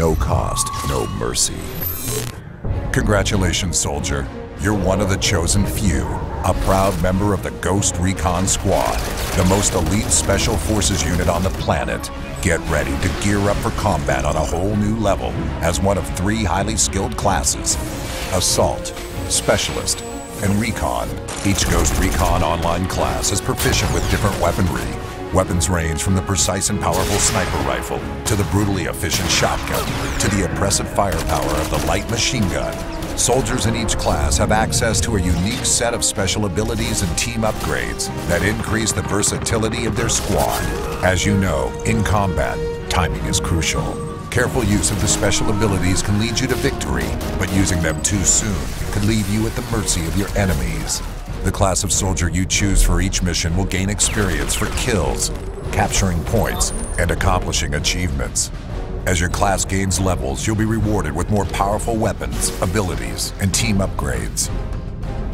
No cost, no mercy. Congratulations, soldier. You're one of the chosen few, a proud member of the Ghost Recon Squad, the most elite special forces unit on the planet. Get ready to gear up for combat on a whole new level as one of three highly skilled classes Assault, Specialist, and Recon. Each Ghost Recon online class is proficient with different weaponry. Weapons range from the precise and powerful sniper rifle to the brutally efficient shotgun to the oppressive firepower of the light machine gun. Soldiers in each class have access to a unique set of special abilities and team upgrades that increase the versatility of their squad. As you know, in combat, timing is crucial. Careful use of the special abilities can lead you to victory, but using them too soon could leave you at the mercy of your enemies. The class of soldier you choose for each mission will gain experience for kills, capturing points, and accomplishing achievements. As your class gains levels, you'll be rewarded with more powerful weapons, abilities, and team upgrades.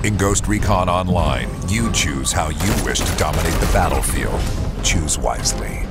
In Ghost Recon Online, you choose how you wish to dominate the battlefield. Choose wisely.